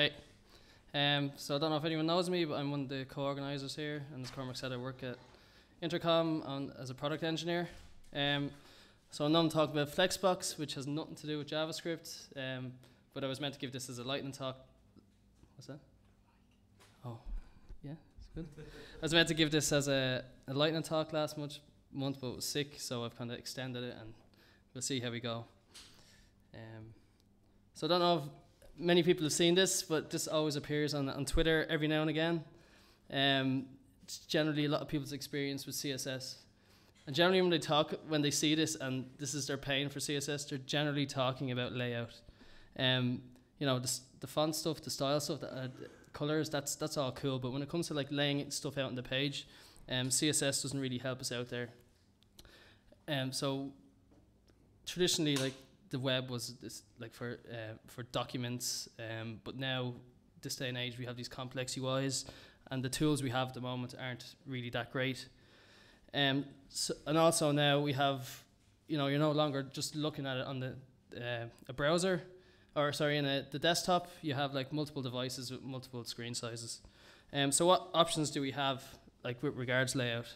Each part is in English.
Hey. Um, so I don't know if anyone knows me, but I'm one of the co-organisers here, and as Cormac said, I work at Intercom on, as a product engineer. Um, so now I'm talking about Flexbox, which has nothing to do with JavaScript, um, but I was meant to give this as a lightning talk. What's that? Oh, yeah, it's good. I was meant to give this as a, a lightning talk last month, month, but was sick, so I've kind of extended it, and we'll see how we go. Um, so I don't know many people have seen this, but this always appears on, on Twitter every now and again. Um, it's generally a lot of people's experience with CSS. And generally, when they talk, when they see this, and this is their pain for CSS, they're generally talking about layout. Um, you know, the, the font stuff, the style stuff, the uh, colors, that's that's all cool. But when it comes to like laying stuff out on the page, um, CSS doesn't really help us out there. Um, so traditionally, like the web was this, like for uh, for documents, um, but now this day and age we have these complex UIs, and the tools we have at the moment aren't really that great. Um, so, and also now we have, you know, you're no longer just looking at it on the uh, a browser, or sorry, in a, the desktop. You have like multiple devices with multiple screen sizes. Um, so what options do we have, like with regards layout?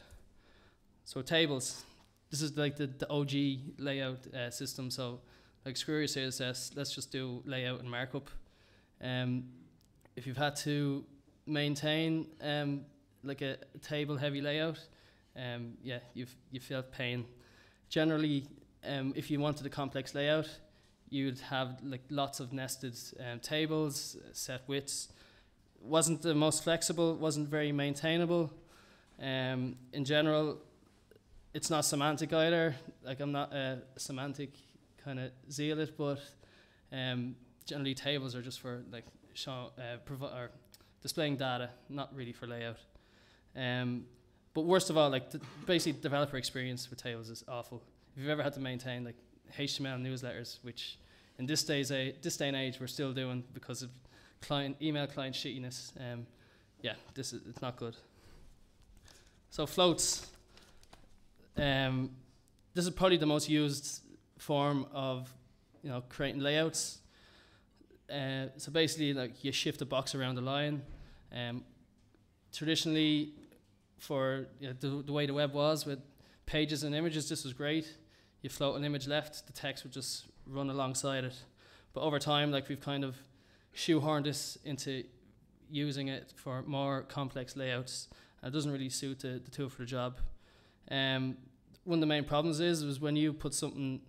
So tables. This is like the, the OG layout uh, system. So like screw your CSS, let's just do layout and markup. Um, if you've had to maintain um, like a table heavy layout, um, yeah, you've you felt pain. Generally, um, if you wanted a complex layout, you'd have like lots of nested um, tables, set widths. wasn't the most flexible, wasn't very maintainable. Um, in general, it's not semantic either. Like I'm not a semantic kind of zealot, but um, generally tables are just for like show, uh, provi- displaying data, not really for layout. Um, but worst of all, like the basically developer experience with tables is awful. If you've ever had to maintain like HTML newsletters, which in this days a this day and age we're still doing because of client email client shittiness, um, yeah, this is it's not good. So floats. Um, this is probably the most used form of you know creating layouts. Uh, so basically, like you shift a box around the line. Um, traditionally, for you know, the, the way the web was with pages and images, this was great. You float an image left, the text would just run alongside it. But over time, like we've kind of shoehorned this into using it for more complex layouts. And it doesn't really suit the, the tool for the job. Um, one of the main problems is was when you put something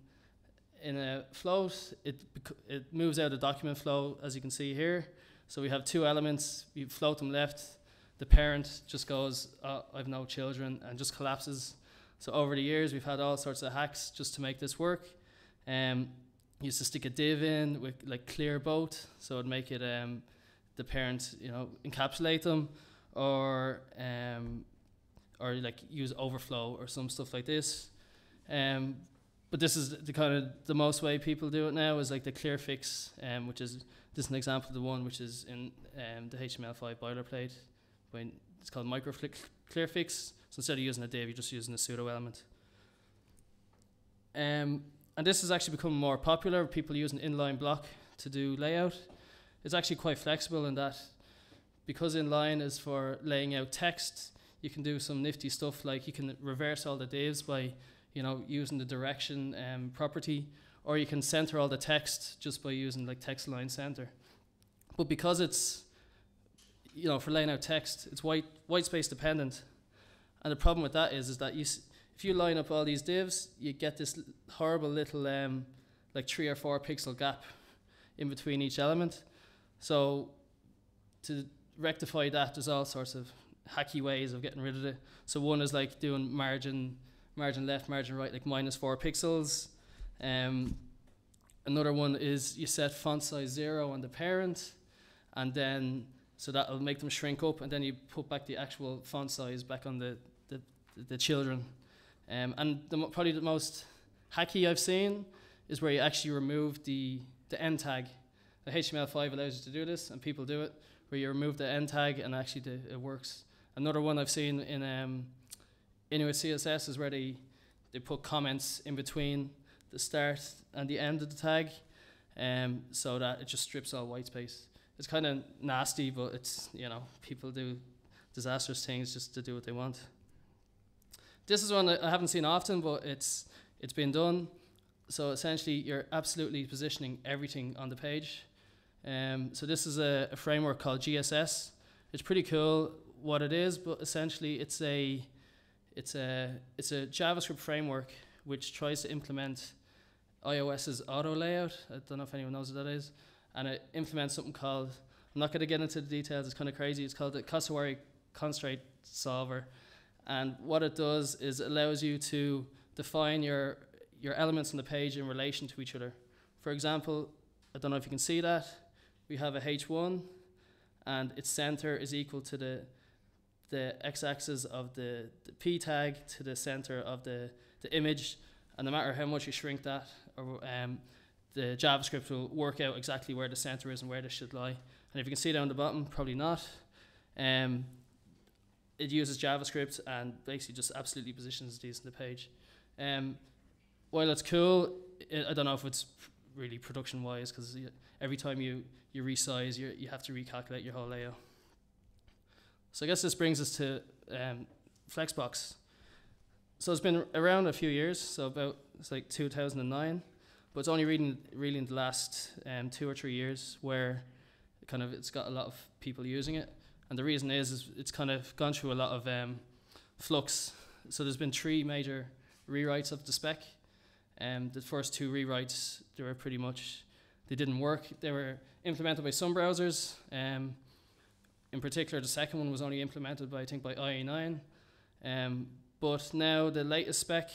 in a float, it it moves out of document flow as you can see here. So we have two elements. You float them left. The parent just goes, oh, "I've no children," and just collapses. So over the years, we've had all sorts of hacks just to make this work. Um, used to stick a div in with like clear both, so it'd make it um, the parent, you know, encapsulate them, or um, or like use overflow or some stuff like this. Um, but this is the kind of the most way people do it now is like the clear fix, um, which is this is an example of the one which is in um, the HTML5 boilerplate. When it's called micro clear fix. So instead of using a div, you're just using a pseudo element. Um, and this has actually become more popular. People use an inline block to do layout. It's actually quite flexible in that because inline is for laying out text, you can do some nifty stuff like you can reverse all the divs by you know, using the direction um, property, or you can center all the text just by using like text align center. But because it's, you know, for laying out text, it's white white space dependent, and the problem with that is is that you if you line up all these divs, you get this horrible little um, like three or four pixel gap in between each element. So to rectify that, there's all sorts of hacky ways of getting rid of it. So one is like doing margin margin left, margin right, like minus four pixels. Um, another one is you set font size zero on the parent, and then so that'll make them shrink up, and then you put back the actual font size back on the the, the children. Um, and the, probably the most hacky I've seen is where you actually remove the the end tag. The HTML5 allows you to do this, and people do it, where you remove the end tag, and actually the, it works. Another one I've seen in um, Inuit CSS is where they, they put comments in between the start and the end of the tag um, so that it just strips all white space. it's kind of nasty, but it's you know people do disastrous things just to do what they want. This is one that I haven't seen often, but it's it's been done. So essentially, you're absolutely positioning everything on the page. Um, so this is a, a framework called GSS. It's pretty cool what it is, but essentially it's a it's a it's a JavaScript framework which tries to implement iOS's auto layout. I don't know if anyone knows what that is, and it implements something called. I'm not going to get into the details. It's kind of crazy. It's called the Cassowary Constraint Solver, and what it does is it allows you to define your your elements on the page in relation to each other. For example, I don't know if you can see that. We have a H1, and its center is equal to the the x-axis of the, the p tag to the center of the, the image, and no matter how much you shrink that, or um, the JavaScript will work out exactly where the center is and where this should lie. And if you can see down the bottom, probably not. Um, it uses JavaScript and basically just absolutely positions these in the page. Um, while it's cool, it, I don't know if it's really production wise because every time you, you resize, you you have to recalculate your whole layout. So I guess this brings us to um, Flexbox. So it's been around a few years, so about it's like 2009, but it's only really, really in the last um, two or three years where kind of it's got a lot of people using it, and the reason is, is it's kind of gone through a lot of um, flux. So there's been three major rewrites of the spec. Um, the first two rewrites they were pretty much they didn't work. They were implemented by some browsers. Um, in particular, the second one was only implemented by I think by IE9. Um, but now the latest spec,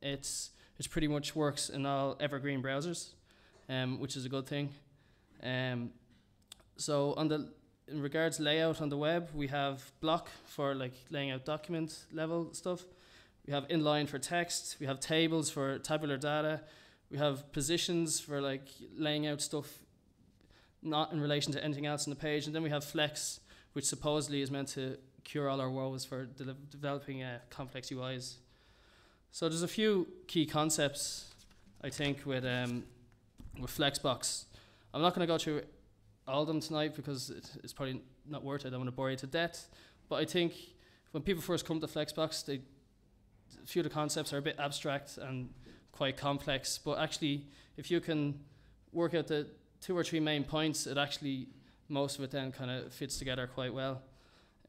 it's it pretty much works in all evergreen browsers, um, which is a good thing. Um, so on the in regards layout on the web, we have block for like laying out document level stuff. We have inline for text. We have tables for tabular data. We have positions for like laying out stuff not in relation to anything else on the page. And then we have flex which supposedly is meant to cure all our woes for de- developing uh, complex UIs. So there's a few key concepts, I think, with um, with Flexbox. I'm not going to go through all of them tonight because it, it's probably not worth it. I don't want to bore you to death. But I think when people first come to Flexbox, they a few of the concepts are a bit abstract and quite complex. But actually, if you can work out the two or three main points, it actually most of it then kind of fits together quite well.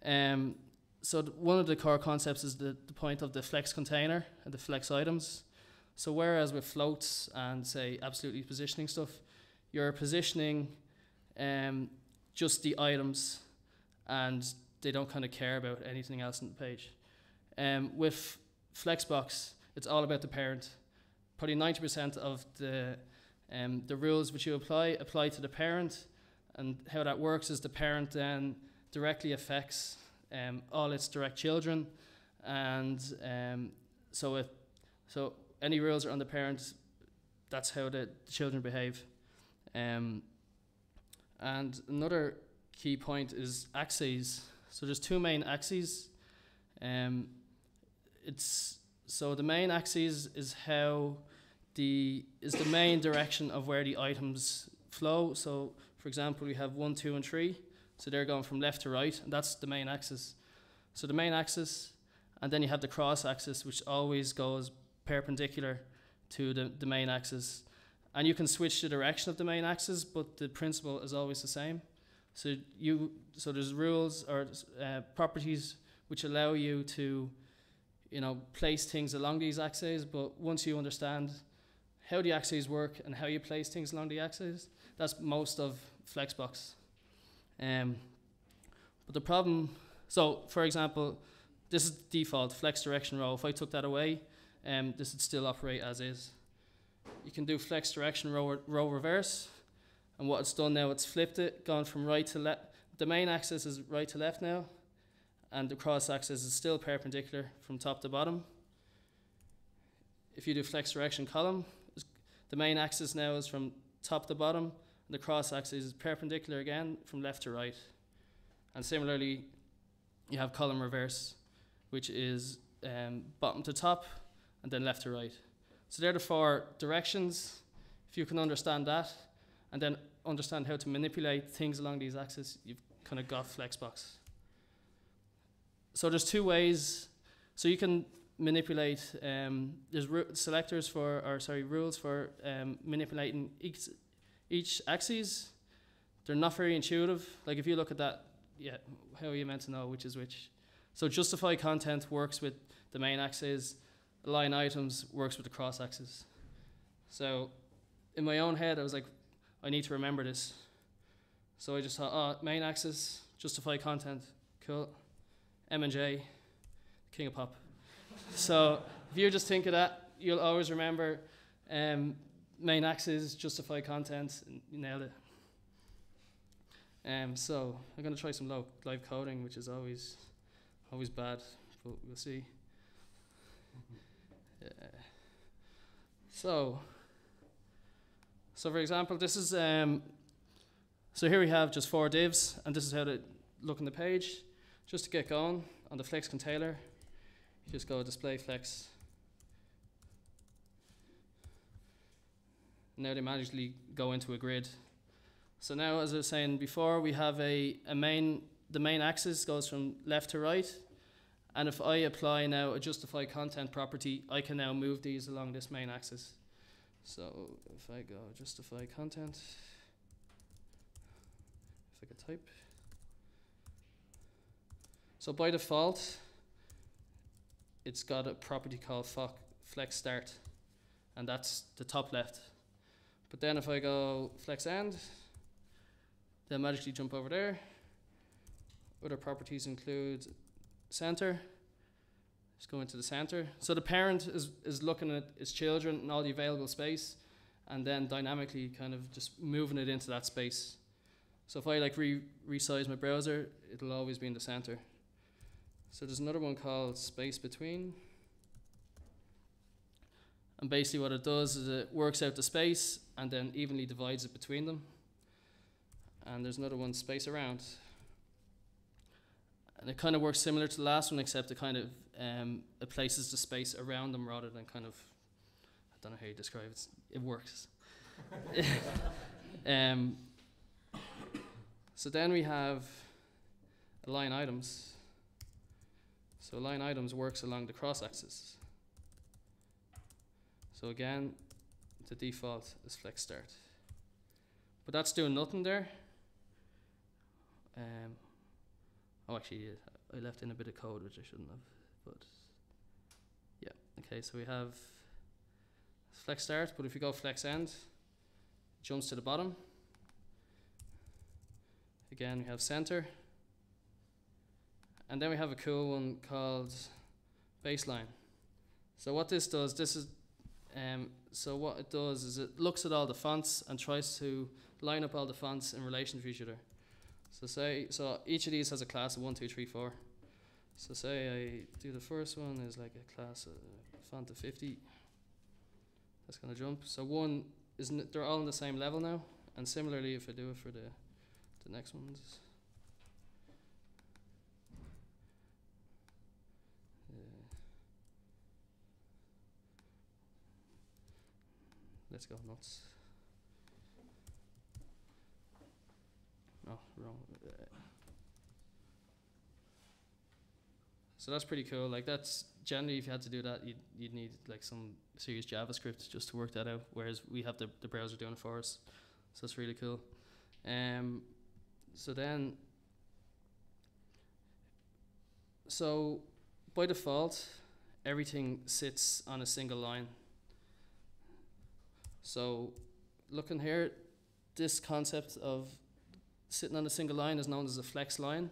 Um, so one of the core concepts is the, the point of the flex container and the flex items. So whereas with floats and say absolutely positioning stuff, you're positioning um, just the items and they don't kind of care about anything else on the page. Um, with Flexbox, it's all about the parent. Probably 90% of the, um, the rules which you apply apply to the parent and how that works is the parent then directly affects um, all its direct children, and um, so if so any rules are on the parent, that's how the, the children behave. Um, and another key point is axes. So there's two main axes. Um, it's so the main axis is how the is the main direction of where the items flow. So for example, we have one, two, and three. So they're going from left to right, and that's the main axis. So the main axis, and then you have the cross axis, which always goes perpendicular to the, the main axis. And you can switch the direction of the main axis, but the principle is always the same. So you, so there's rules or uh, properties which allow you to, you know, place things along these axes. But once you understand how the axes work and how you place things along the axes, that's most of Flexbox. Um, but the problem, so for example, this is default flex direction row. If I took that away, um, this would still operate as is. You can do flex direction row, row reverse, and what it's done now, it's flipped it, gone from right to left. The main axis is right to left now, and the cross axis is still perpendicular from top to bottom. If you do flex direction column, the main axis now is from top to bottom, and the cross axis is perpendicular again from left to right. And similarly, you have column reverse, which is um, bottom to top and then left to right. So they're the four directions, if you can understand that. And then understand how to manipulate things along these axes, you've kind of got Flexbox. So there's two ways. So you can manipulate. Um, there's selectors for, or sorry, rules for um, manipulating each each axes. They're not very intuitive. Like if you look at that, yeah, how are you meant to know which is which? So justify content works with the main axis. Align items works with the cross axis. So in my own head, I was like, I need to remember this. So I just thought, oh, main axis, justify content, cool. M and J, king of pop. So if you just think of that, you'll always remember um, main axis, justify content, and you nailed it. Um, so I'm gonna try some live coding, which is always always bad, but we'll see. So, so for example, this is um, so here we have just four divs, and this is how to look on the page. Just to get going on the flex container, just go display flex. Now they magically go into a grid. So now, as I was saying before, we have a, a main, the main axis goes from left to right. And if I apply now a justify content property, I can now move these along this main axis. So if I go justify content, if I could type. So by default, it's got a property called flex start, and that's the top left. But then if I go flex end, they'll magically jump over there. Other properties include center. Let's go into the center. So the parent is, is looking at its children and all the available space, and then dynamically kind of just moving it into that space. So if I like re resize my browser, it'll always be in the center. So there's another one called space between. And basically what it does is it works out the space and then evenly divides it between them. And there's another one, space around. And it kind of works similar to the last one, except it kind of um, it places the space around them rather than kind of, I don't know how you describe it, it works. um, so then we have align items. So line items works along the cross axis. So again, the default is flex start. But that's doing nothing there. Um, oh, actually, I left in a bit of code which I shouldn't have. But yeah, okay. So we have flex start, but if you go flex end, jumps to the bottom. Again, we have center. And then we have a cool one called baseline. So what this does, this is, um, so what it does is it looks at all the fonts and tries to line up all the fonts in relation to each other. So say, so each of these has a class of one, two, three, four. So say I do the first one is like a class of font of 50. That's gonna jump. So one isn't they're all on the same level now. And similarly, if I do it for the the next ones. Let's go nuts. No, wrong. So that's pretty cool. Like that's generally, if you had to do that, you'd, you'd need like some serious JavaScript just to work that out. Whereas we have the, the browser doing it for us. So that's really cool. Um, so then, so by default, everything sits on a single line. So looking here, this concept of sitting on a single line is known as a flex line.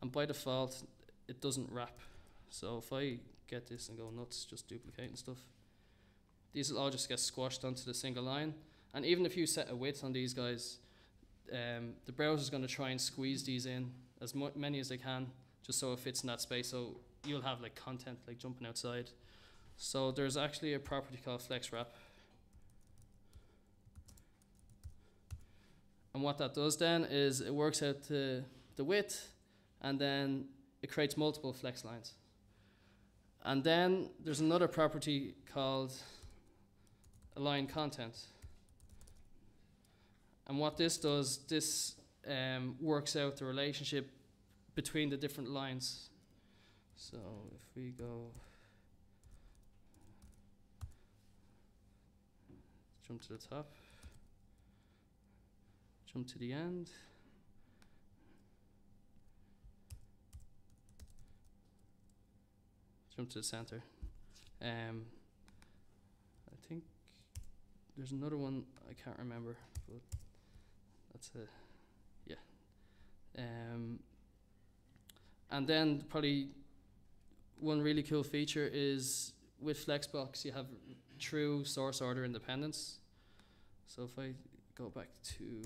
And by default, it doesn't wrap. So if I get this and go nuts, just duplicating stuff, these will all just get squashed onto the single line. And even if you set a width on these guys, um, the browser is going to try and squeeze these in as many as they can, just so it fits in that space. So you'll have like content like jumping outside. So there's actually a property called flex wrap. And what that does then is it works out the, the width and then it creates multiple flex lines. And then there's another property called align content. And what this does, this um, works out the relationship between the different lines. So if we go jump to the top, jump to the end. Jump to the center. Um, I think there's another one I can't remember, but that's a yeah. Um, and then probably one really cool feature is with Flexbox you have true source order independence. So if I go back to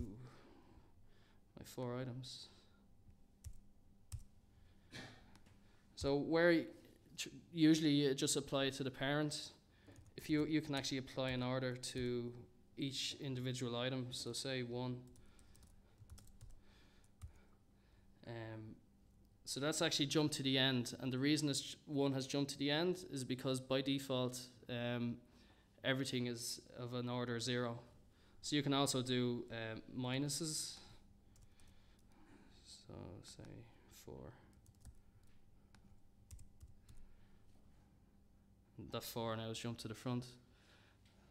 my four items. So where usually you just apply to the parent, if you you can actually apply an order to each individual item. So say one. Um, so that's actually jumped to the end, and the reason it's j- one has jumped to the end is because by default, um, everything is of an order zero. So you can also do um, minuses. So say four. That four now has jumped to the front.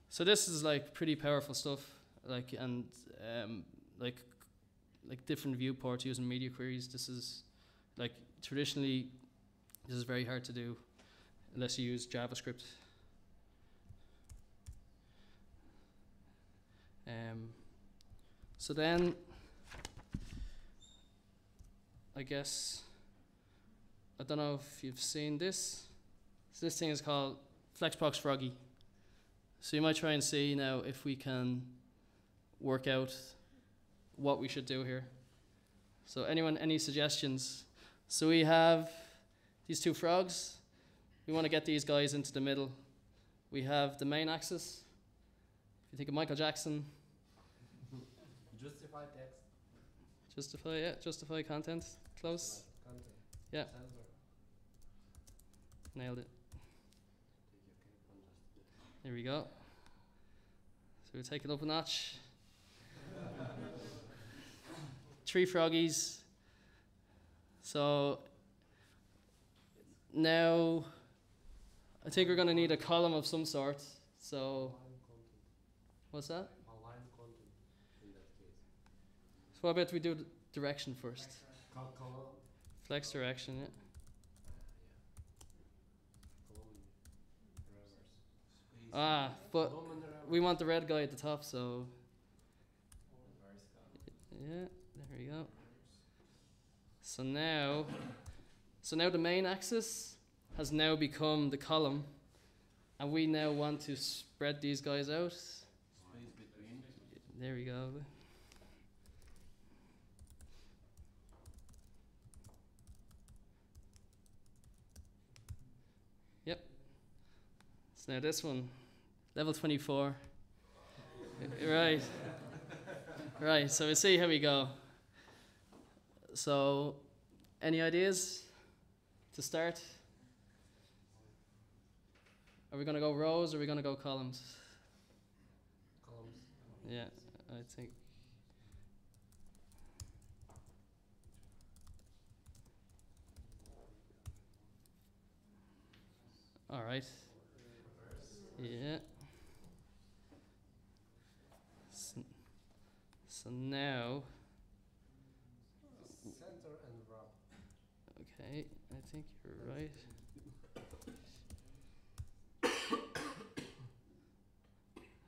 So this is like pretty powerful stuff, like and um, like like different viewports using media queries. This is like traditionally, this is very hard to do unless you use JavaScript. Um, so then, I guess, I don't know if you've seen this. So this thing is called Flexbox Froggy. So you might try and see now if we can work out what we should do here. So anyone, any suggestions? So we have these two frogs. We want to get these guys into the middle. We have the main axis. If you think of Michael Jackson, Justify text. justify yeah, justify content. Close. Yeah. Nailed it. There we go. So we take it up a notch. Three froggies. So now I think we're going to need a column of some sort. So what's that? Align content in. So what about we do the direction first? Col-. Flex direction, yeah. Reverse. Ah, but reverse. we want the red guy at the top, so yeah, there we go. So now, so now the main axis has now become the column, and we now want to spread these guys out. There we go. So now this one, level 24. right. Right, so we see how we go. So, any ideas to start? Are we going to go rows or are we going to go columns? Columns. Yeah, I think. All right. Yeah. So, so now, Center and okay, I think you're right.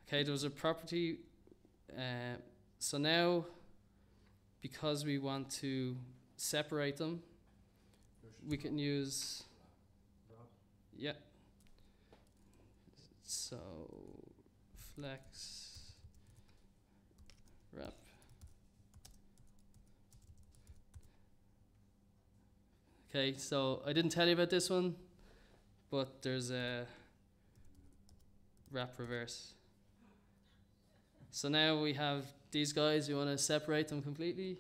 Okay, there was a property. Uh, so now, because we want to separate them, we can use yeah. So flex wrap. Okay, so I didn't tell you about this one, but there's a wrap reverse. So now we have these guys. We want to separate them completely.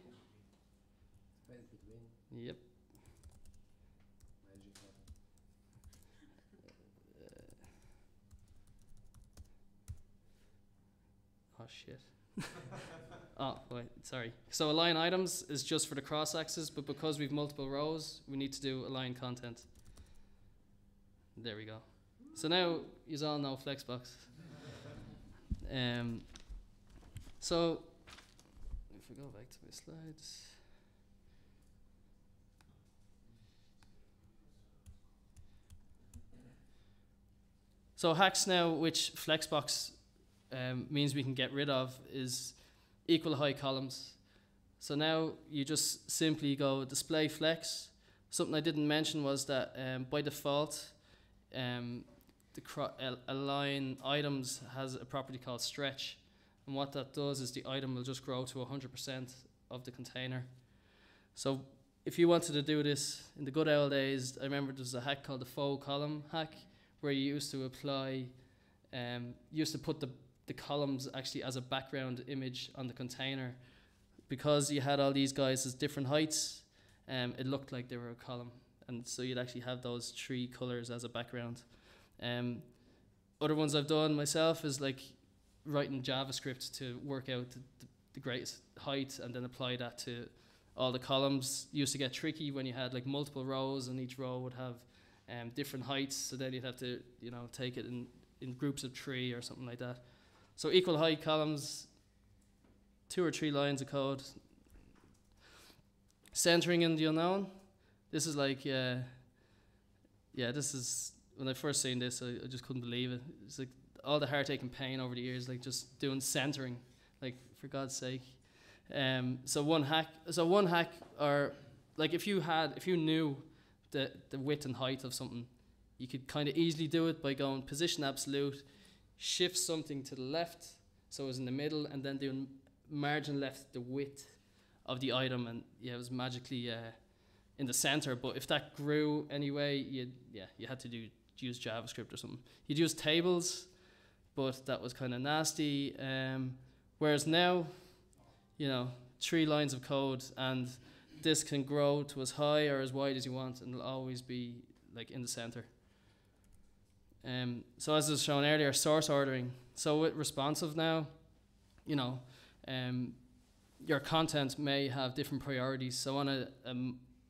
Yep. Magical. I shit. oh, wait, sorry. So align items is just for the cross axis, but because we've multiple rows, we need to do align content. There we go. So now you all know Flexbox. Um, so if we go back to my slides. So hacks now, which Flexbox um, means we can get rid of, is equal height columns. So now you just simply go display flex. Something I didn't mention was that um, by default, um, the cro- align items has a property called stretch. And what that does is the item will just grow to 100% of the container. So if you wanted to do this in the good old days, I remember there was a hack called the faux column hack, where you used to apply, um, used to put the, the columns actually as a background image on the container. Because you had all these guys as different heights, um, it looked like they were a column. And so you'd actually have those three colors as a background. Um, other ones I've done myself is like writing JavaScript to work out the, the, greatest height and then apply that to all the columns. Used to get tricky when you had like multiple rows and each row would have um, different heights. So then you'd have to, you know, take it in, in groups of three or something like that. So equal height columns, two or three lines of code. Centering in the unknown. This is like, uh, yeah, this is when I first seen this, I, I just couldn't believe it. It's like all the heartache and pain over the years, like just doing centering, like for God's sake. Um, so one hack, so one hack, or like if you had, if you knew the, the width and height of something, you could kind of easily do it by going position absolute, shift something to the left, so it was in the middle, and then the margin left the width of the item, and yeah, it was magically uh, in the center. But if that grew anyway, you yeah, you had to do use JavaScript or something. You'd use tables, but that was kind of nasty. Um, whereas now, you know, three lines of code and this can grow to as high or as wide as you want and it'll always be like in the center. Um, so as was shown earlier, source ordering. So with responsive now, you know, um, your content may have different priorities. So on a,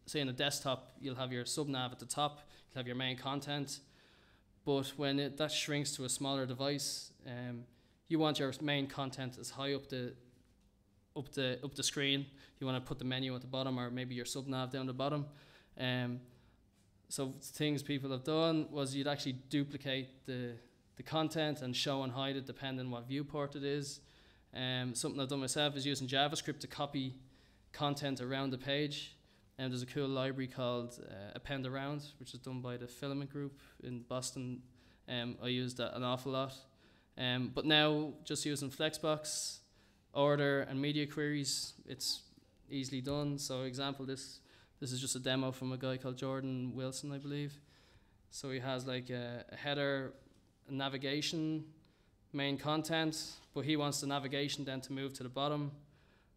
say in a desktop, you'll have your subnav at the top, you'll have your main content. But when it, that shrinks to a smaller device, um, you want your main content as high up the up the up the screen. You want to put the menu at the bottom, or maybe your sub nav down the bottom. Um, so things people have done was you'd actually duplicate the the content and show and hide it depending on what viewport it is. Um, something I've done myself is using JavaScript to copy content around the page. And there's a cool library called uh, AppendAround, which is done by the Filament Group in Boston. Um, I use that an awful lot. Um, but now, just using Flexbox, order and media queries, it's easily done. So example, this this is just a demo from a guy called Jordan Wilson, I believe. So he has like a, a header, navigation, main content, but he wants the navigation then to move to the bottom.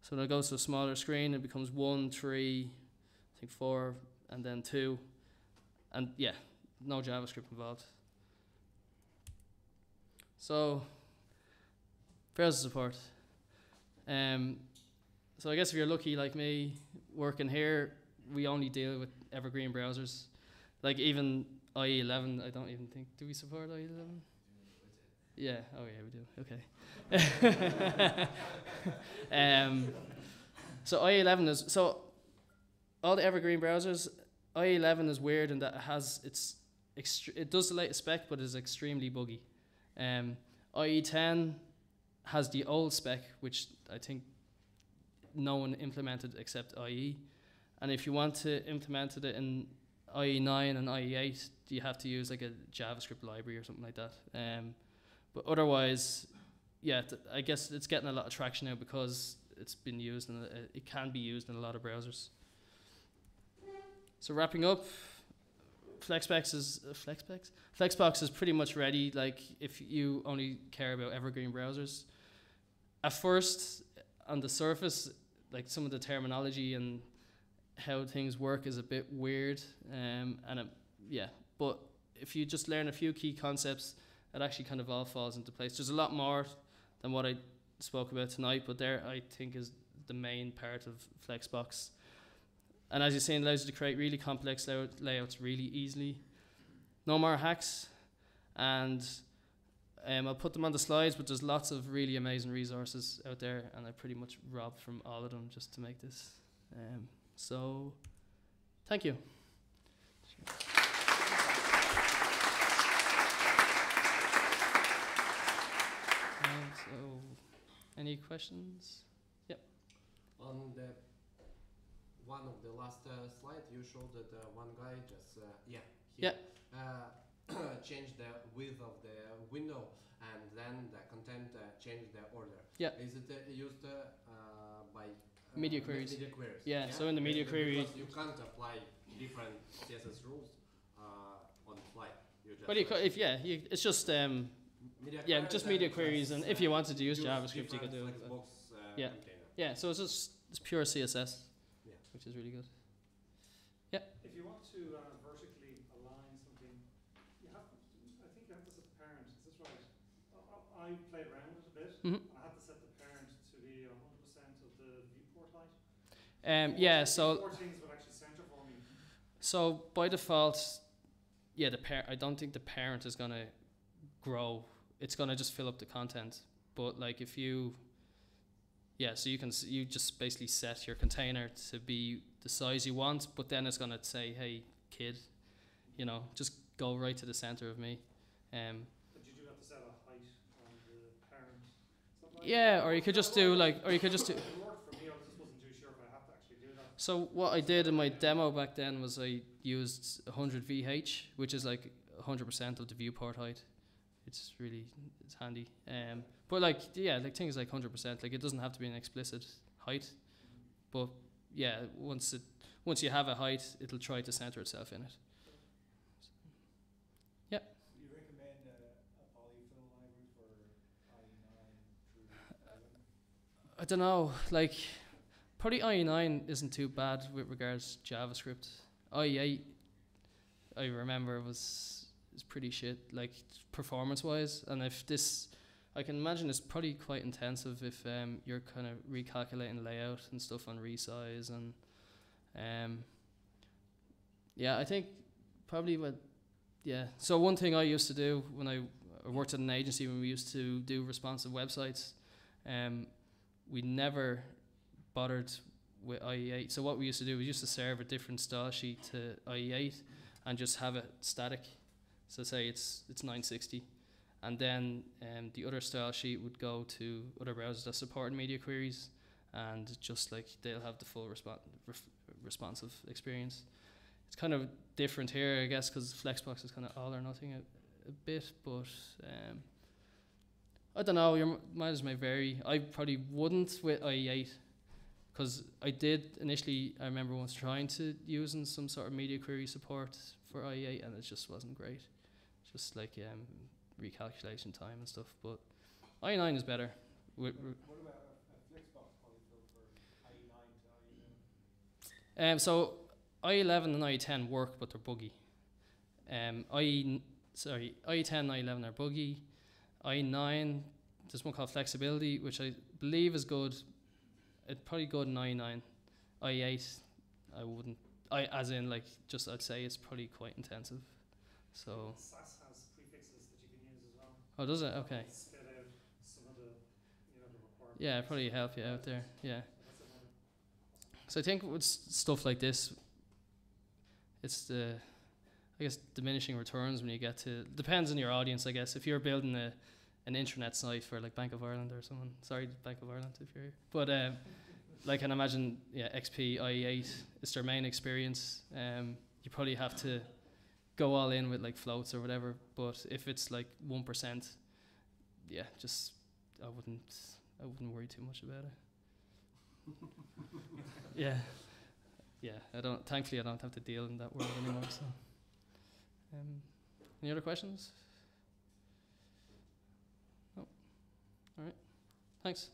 So when it goes to a smaller screen, it becomes one, three, I think four, and then two. And yeah, no JavaScript involved. So, browser support. Um, so I guess if you're lucky like me, working here, we only deal with evergreen browsers. Like even IE11, I don't even think. Do we support IE11? Yeah. Oh yeah, we do. Okay. um, so IE11 is so all the evergreen browsers. IE11 is weird in that it has it's extre- it does the latest spec, but is extremely buggy. Um, IE10 has the old spec, which I think no one implemented except IE. And if you want to implement it in IE9 and IE8, you have to use like a JavaScript library or something like that. Um, but otherwise, yeah, I guess it's getting a lot of traction now because it's been used and it can be used in a lot of browsers. So wrapping up, Flexbox is uh, Flexbox. Flexbox is pretty much ready. Like if you only care about evergreen browsers, at first, on the surface, like some of the terminology and how things work is a bit weird, um, and it, yeah. But if you just learn a few key concepts, it actually kind of all falls into place. There's a lot more than what I spoke about tonight, but there I think is the main part of Flexbox. And as you're saying, allows you to create really complex layout, layouts really easily. No more hacks, and um, I'll put them on the slides. But there's lots of really amazing resources out there, and I pretty much robbed from all of them just to make this. Um, so, thank you. Um, so, any questions? Yep. On the one of the last uh, slide, you showed that uh, one guy just uh, yeah Yeah. uh, changed the width of the window and then the content uh, changed the order. Yeah. Is it uh, used uh, uh, by Media queries. Media queries. Yeah, so in the media be- query- because you can't apply different CSS rules uh, on the fly. You just But you like if yeah, you, it's just um, media yeah, just media queries, and if uh, you wanted to use use JavaScript, you could do different it. but- uh, Yeah. container. Yeah, so it's just it's pure CSS, Yeah. which is really good. Yeah. If you want to uh, vertically align something, you have, I think you have to set the parent, is this right? I, I I played around with it a bit, Mhm. and I had to set the parent to be hundred percent of the viewport height. Um, yeah, so Four things would actually center so by default, yeah, the par- I don't think the parent is gonna grow. It's gonna just fill up the content. But like if you, yeah, so you can s- you just basically set your container to be the size you want, but then it's gonna say, hey kid, you know, just go right to the center of me. Um, But you do have to set a height on the parent. Is that right? Yeah, or you could just do like, or you could just do. worked for me, I just wasn't too sure if I have to actually do that. So what I did in my demo back then was I used 100 VH, which is like 100% of the viewport height. It's really it's handy. Um, but like yeah, like things like 100%. Like it doesn't have to be an explicit height, but yeah, once it once you have a height, it'll try to center itself in it. Do you recommend a, a polyfill library for IE9 through 11? I don't know, like probably IE9 isn't too bad with regards to JavaScript. IE8, I remember it was is pretty shit, like performance wise. And if this, I can imagine it's probably quite intensive if um, you're kind of recalculating layout and stuff on resize and um, yeah, I think probably what yeah. So one thing I used to do when I I worked at an agency when we used to do responsive websites, um, we never bothered with IE8. So what we used to do, we used to serve a different style sheet to IE8 and just have it static. So say it's it's 960, and then um, the other style sheet would go to other browsers that support media queries, and just like they'll have the full respon- ref- responsive experience. It's kind of different here, I guess, because Flexbox is kind of all or nothing a, a bit, but um, I don't know. Your mileage may vary. I probably wouldn't with IE8 because I did initially. I remember once trying to using some sort of media query support for IE8, and it just wasn't great. Just like um, recalculation time and stuff. But IE9 is better. What about a, a Flexbox polyfill for IE9 to IE11? Um, so i11 and i10 work, but they're buggy. Um, i sorry, i10 and i11 are buggy. i9 there's one called flexibility, which I believe is good. It's probably good in i9. i8 I wouldn't. I as in like just I'd say it's probably quite intensive. So Sass has prefixes that you can use as well. oh does it okay? Spit out some of the, you know, the required. Yeah, it'd probably help you out there. Yeah. So I think with stuff like this, it's the, I guess, diminishing returns when you get to. Depends on your audience, I guess. If you're building a, an internet site for like Bank of Ireland or someone, sorry, Bank of Ireland, if you're here. But um, like, and imagine, yeah, XP IE8 is their main experience. Um, you probably have to go all in with like floats or whatever. But if it's like one percent, yeah, just I wouldn't, I wouldn't worry too much about it. yeah, yeah. I don't. Thankfully, I don't have to deal in that world anymore. So, um, any other questions? All right. Thanks.